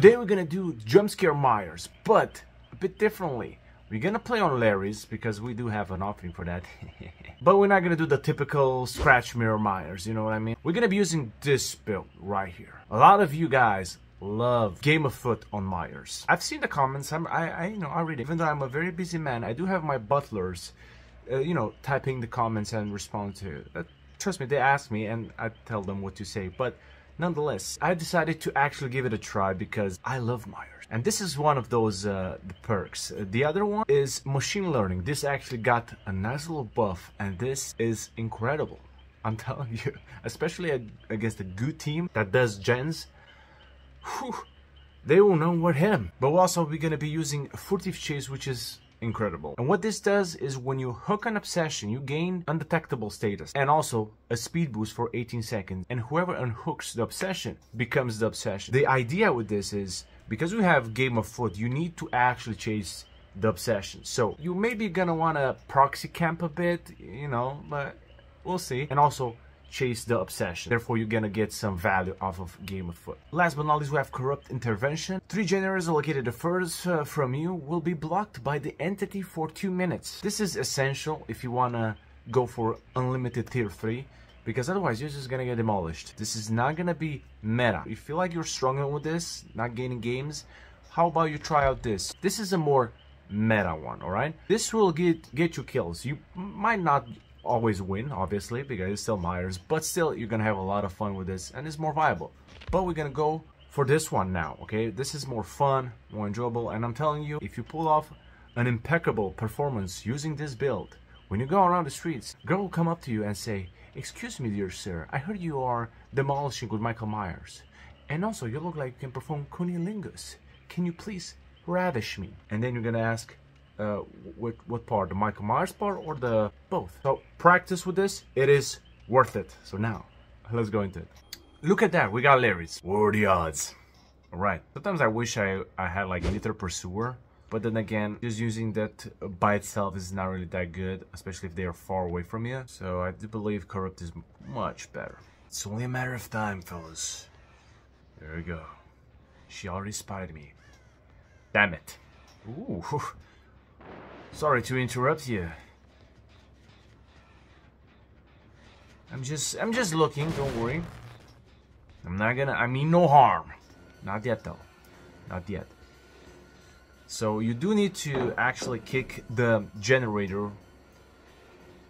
Today we're gonna do jump scare Myers, but a bit differently. We're gonna play on Lery's because we do have an offering for that. but we're not gonna do the typical scratch mirror Myers, you know what I mean? We're gonna be using this build right here. A lot of you guys love Game Afoot on Myers. I've seen the comments, I'm, I, I, you know, I read it. Even though I'm a very busy man, I do have my butlers, uh, you know, typing the comments and respond to it. Uh, trust me, they ask me and I tell them what to say. But Nonetheless, I decided to actually give it a try because I love Myers. And this is one of those uh, perks. Uh, the other one is machine learning. This actually got a nice little buff and this is incredible. I'm telling you, especially against a good team that does gens, whew, they will know what hit him. But also we're gonna be using Furtive Chase, which is incredible. And what this does is when you hook an obsession, you gain undetectable status and also a speed boost for 18 seconds. And whoever unhooks the obsession becomes the obsession. The idea with this is because we have Game Afoot, you need to actually chase the obsession. So you maybe gonna wanna proxy camp a bit, you know, but we'll see. And also chase the obsession. Therefore, you're gonna get some value off of Game Afoot. Last but not least, we have Corrupt Intervention. Three generators located the furthest uh, from you will be blocked by the entity for two minutes. This is essential if you wanna go for unlimited tier 3 because otherwise you're just gonna get demolished. This is not gonna be meta. You feel like you're struggling with this, not gaining games, how about you try out this? This is a more meta one, alright? This will get, get you kills. You might not always win, obviously, because it's still Myers, but still, you're gonna have a lot of fun with this, and it's more viable. But we're gonna go for this one now, okay? This is more fun, more enjoyable, and I'm telling you, if you pull off an impeccable performance using this build, when you go around the streets, girl will come up to you and say, Excuse me, dear sir, I heard you are demolishing with Michael Myers. And also, you look like you can perform cunnilingus. Can you please ravish me? And then you're gonna ask, uh, what, what part, the Michael Myers part or the both? So practice with this, it is worth it. So now, let's go into it. Look at that, we got Lery's. What are the odds? Alright, sometimes I wish I, I had like Lethal Pursuer, but then again, just using that by itself is not really that good, especially if they are far away from you. So I do believe Corrupt is much better. It's only a matter of time, fellas. There we go. She already spotted me. Damn it. Ooh. Sorry to interrupt you. I'm just I'm just looking, don't worry. I'm not gonna I mean no harm. Not yet though. Not yet. So you do need to actually kick the generator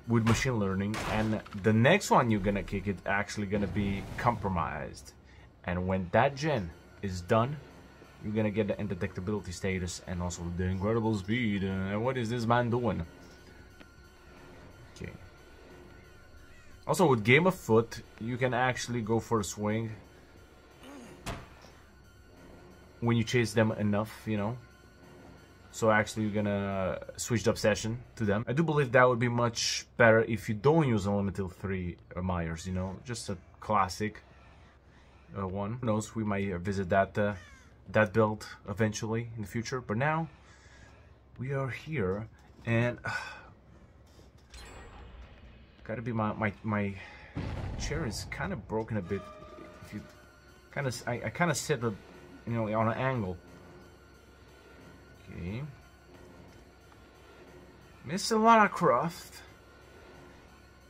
with machine learning and the next one you're gonna kick it actually gonna be compromised. And when that gen is done, you're gonna get the undetectability status and also the incredible speed. Uh, what is this man doing? Okay. Also, with Game Afoot, you can actually go for a swing when you chase them enough, you know. So actually, you're gonna switch the obsession to them. I do believe that would be much better if you don't use Unlimited 3 uh, Myers, you know. Just a classic uh, one. Who knows, we might visit that uh, that build eventually in the future. But now we are here and uh, gotta be my, my, my chair is kind of broken a bit. If you kind of, I, I kind of sit, you know, on an angle. Okay. Mr. Lara Croft.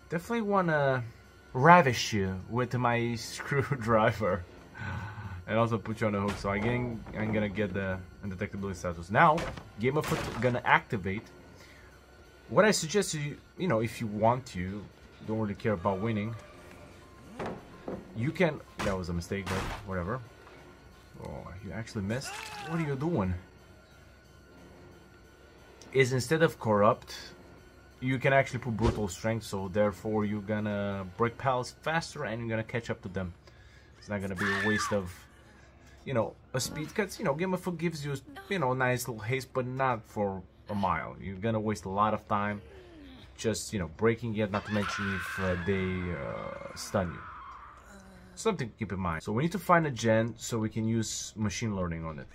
Definitely wanna ravish you with my screwdriver and also put you on the hook. So again, I'm gonna get the undetectability status. Now, Game Afoot gonna activate. What I suggest you, you know, if you want to, don't really care about winning, you can. That was a mistake, but whatever. Oh, you actually missed. What are you doing? Is instead of corrupt, you can actually put brutal strength, so therefore you're gonna break pals faster and you're gonna catch up to them. It's not gonna be a waste of you know, a speed cut, you know, Game of gives you, you know, nice little haste, but not for a mile. You're gonna waste a lot of time just, you know, breaking it, not to mention if uh, they uh, stun you. Something to keep in mind. So we need to find a gen so we can use machine learning on it.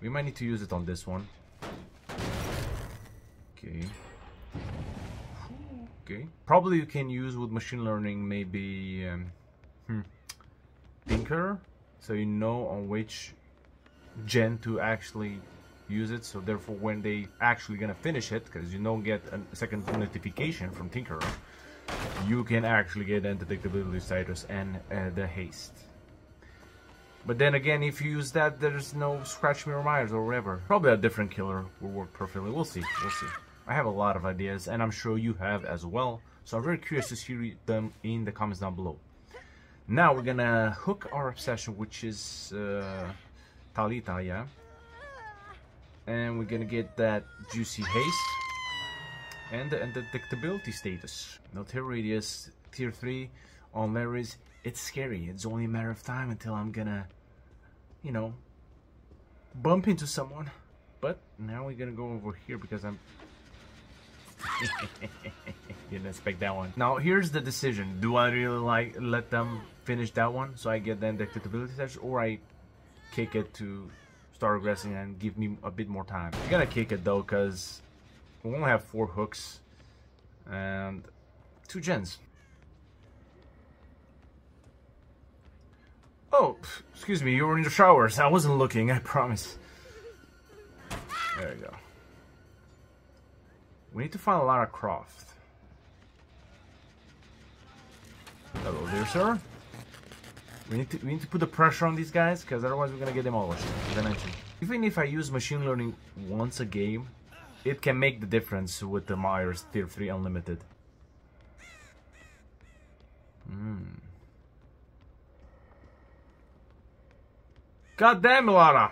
We might need to use it on this one. Okay. Okay. Probably you can use with machine learning maybe um, hmm, so you know on which gen to actually use it. So therefore when they actually gonna finish it because you don't get a second notification from Tinkerer you can actually get undetectability status and uh, the haste. But then again if you use that there's no scratch mirror Myers or whatever. Probably a different killer will work perfectly. We'll see. We'll see. I have a lot of ideas and I'm sure you have as well. So I'm very curious to see them in the comments down below now we're gonna hook our obsession which is uh, Thalita yeah and we're gonna get that juicy haste and the, and the detectability status. No tear radius, tier 3 on Lery's. It's scary. It's only a matter of time until I'm gonna, you know, bump into someone. But now we're gonna go over here because I'm. Didn't expect that one. Now here's the decision. Do I really like let them finish that one so I get the detectability test, or I kick it to start regressing and give me a bit more time. I'm gonna kick it though, because we only have four hooks and two gens. Oh, excuse me, you were in the showers. I wasn't looking, I promise. There you go. We need to find Lara Croft. Hello there, sir. We need to we need to put the pressure on these guys because otherwise we're gonna get demolished. As I mentioned, even if I use machine learning once a game, it can make the difference with the Myers Tier 3 Unlimited. Hmm. God damn, Lara!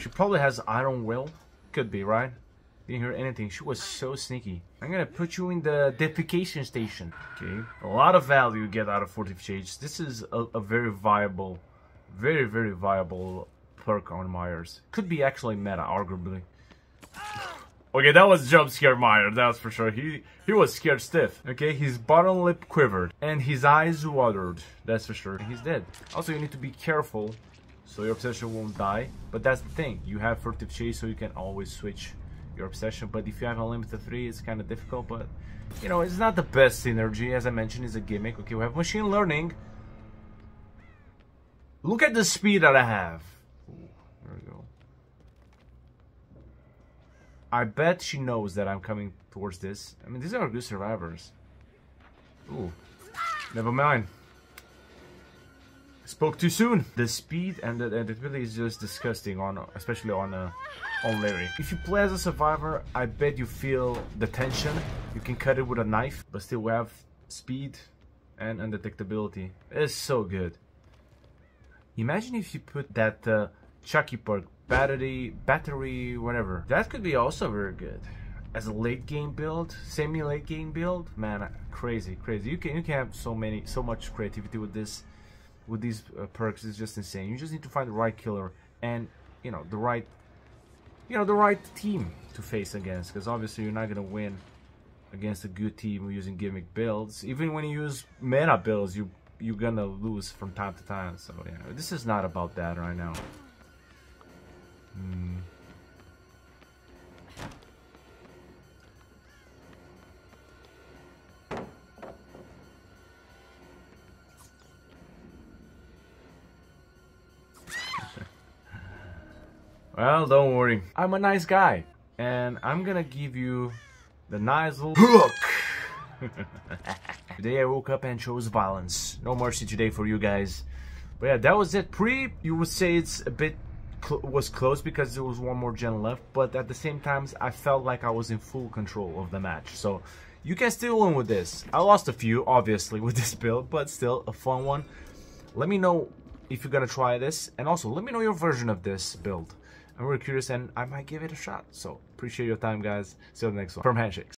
She probably has Iron Will. Could be, right? Didn't hear anything. She was so sneaky. I'm gonna put you in the defecation station. Okay. A lot of value you get out of Fortifications. This is a, a very viable, very, very viable perk on Myers. Could be actually meta, arguably. Okay, that was jump scare Meyer, that's for sure. He he was scared stiff. Okay, his bottom lip quivered and his eyes watered. That's for sure. He's dead. Also, you need to be careful so your obsession won't die. But that's the thing. You have furtive chase, so you can always switch your obsession. But if you have a unlimited 3, it's kind of difficult. But, you know, it's not the best synergy. As I mentioned, it's a gimmick. Okay, we have machine learning. Look at the speed that I have. Ooh, there we go. I bet she knows that I'm coming towards this. I mean, these are good survivors. Ooh. Never mind. Spoke too soon. The speed and the, and ability is just disgusting on, especially on uh, on Lery. If you play as a survivor, I bet you feel the tension. You can cut it with a knife, but still we have speed and undetectability. It's so good. Imagine if you put that uh, Chucky perk, battery, battery, whatever. That could be also very good. As a late game build, semi late game build, man, crazy, crazy. You can you can have so many, so much creativity with this with these uh, perks It's just insane. You just need to find the right killer and you know the right you know the right team to face against because obviously you're not gonna win against a good team using gimmick builds. Even when you use meta builds, you you're gonna lose from time to time. So yeah, this is not about that right now. Hmm. Well, don't worry. I'm a nice guy. And I'm gonna give you the nice little hook. today I woke up and chose violence. No mercy today for you guys. But yeah, that was it. Pre, you would say it's a bit cl was close because there was one more gen left. But at the same time, I felt like I was in full control of the match. So you can still win with this. I lost a few, obviously, with this build. But still, a fun one. Let me know if you're gonna try this. And also, let me know your version of this build. I'm really curious and I might give it a shot. So appreciate your time, guys. See you on the next one. From Handshakes.